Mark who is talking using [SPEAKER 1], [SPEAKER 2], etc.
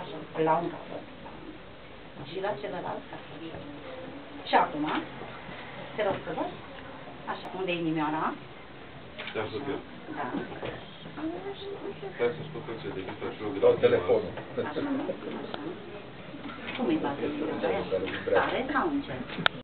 [SPEAKER 1] așa, la un capăt și la celălalt capăt. Și acum, te rog să văd. Așa, unde e inimioara?
[SPEAKER 2] Stai să fie.
[SPEAKER 1] Da.
[SPEAKER 2] Stai să spun ce de gât așa de
[SPEAKER 3] Dau telefonul.
[SPEAKER 1] Cum e place? Tare sau încet?